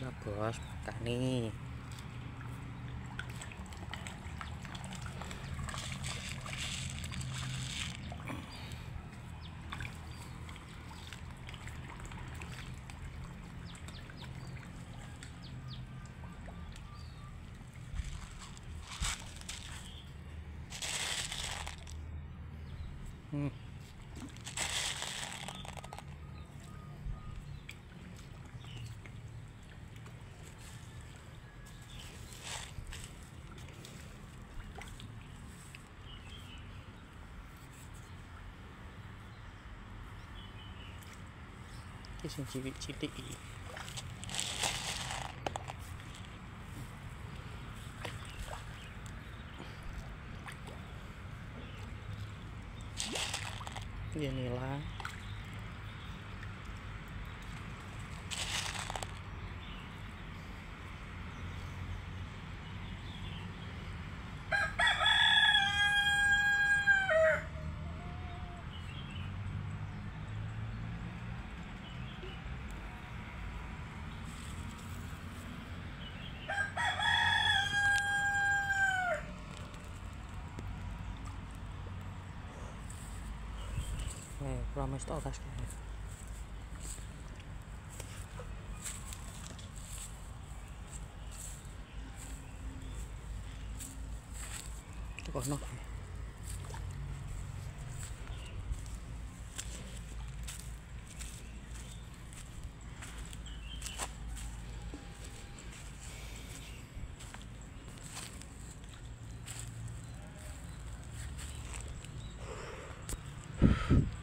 bos makani Hmm. Iki sing cilik-cilik iki. Ya nila. me promised to got nothing. you